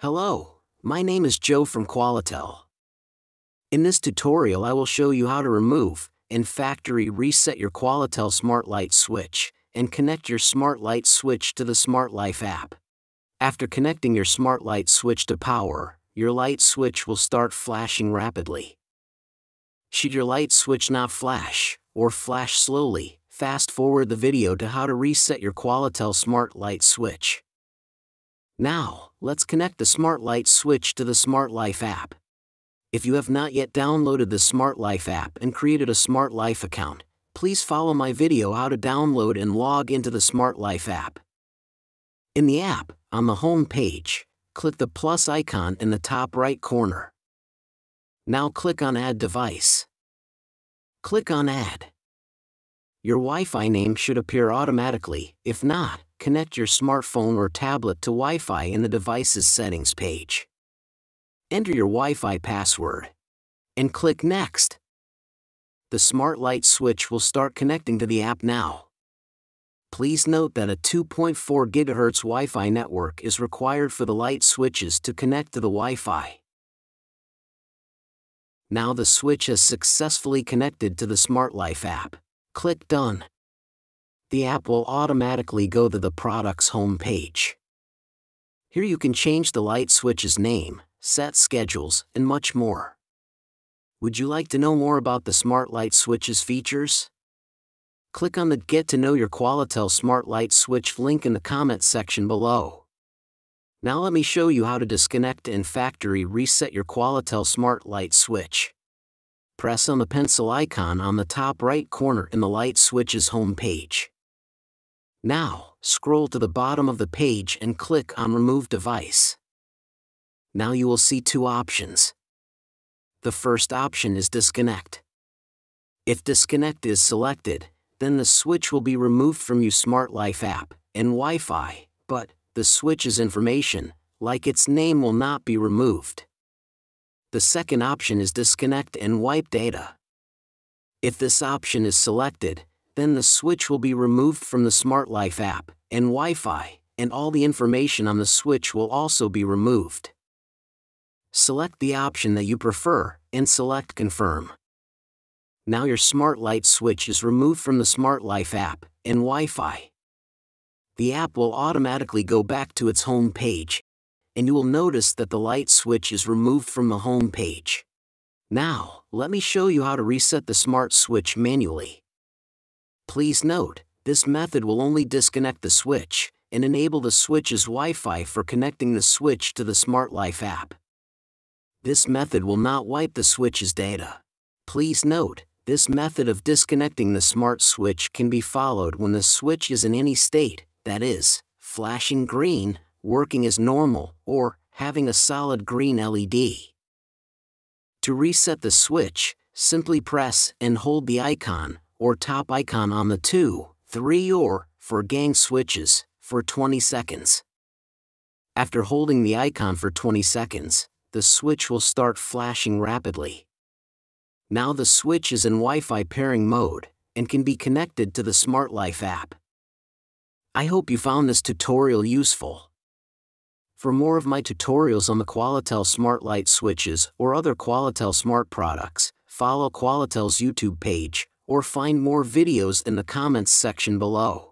Hello, my name is Joe from Qualitel. In this tutorial I will show you how to remove and factory reset your Qualitel Smart Light switch and connect your Smart Light switch to the Smart Life app. After connecting your Smart Light switch to power, your light switch will start flashing rapidly. Should your light switch not flash, or flash slowly, fast forward the video to how to reset your Qualitel Smart Light switch. Now, let's connect the Smart Light switch to the Smart Life app. If you have not yet downloaded the Smart Life app and created a Smart Life account, please follow my video how to download and log into the Smart Life app. In the app, on the home page, click the plus icon in the top right corner. Now click on Add Device. Click on Add. Your Wi-Fi name should appear automatically, if not, connect your smartphone or tablet to Wi-Fi in the device's settings page. Enter your Wi-Fi password. And click Next. The smart light switch will start connecting to the app now. Please note that a 2.4 GHz Wi-Fi network is required for the light switches to connect to the Wi-Fi. Now the switch has successfully connected to the Smart Life app. Click Done the app will automatically go to the product's home page. Here you can change the light switch's name, set schedules, and much more. Would you like to know more about the Smart Light Switch's features? Click on the Get to Know Your Qualitel Smart Light Switch link in the comments section below. Now let me show you how to disconnect and factory reset your Qualitel Smart Light Switch. Press on the pencil icon on the top right corner in the light switch's home page. Now, scroll to the bottom of the page and click on Remove Device. Now you will see two options. The first option is Disconnect. If Disconnect is selected, then the switch will be removed from your Smart Life app and Wi-Fi, but the switch's information, like its name will not be removed. The second option is Disconnect and Wipe Data. If this option is selected, then the switch will be removed from the Smart Life app, and Wi-Fi, and all the information on the switch will also be removed. Select the option that you prefer, and select Confirm. Now your Smart Light switch is removed from the Smart Life app, and Wi-Fi. The app will automatically go back to its home page, and you will notice that the light switch is removed from the home page. Now, let me show you how to reset the smart switch manually. Please note, this method will only disconnect the switch and enable the switch's Wi-Fi for connecting the switch to the Smart Life app. This method will not wipe the switch's data. Please note, this method of disconnecting the smart switch can be followed when the switch is in any state, that is, flashing green, working as normal, or having a solid green LED. To reset the switch, simply press and hold the icon or top icon on the 2, 3 or, four gang switches, for 20 seconds. After holding the icon for 20 seconds, the switch will start flashing rapidly. Now the switch is in Wi-Fi pairing mode, and can be connected to the Smart Life app. I hope you found this tutorial useful. For more of my tutorials on the Qualitel Smart Light switches or other Qualitel Smart products, follow Qualitel's YouTube page or find more videos in the comments section below.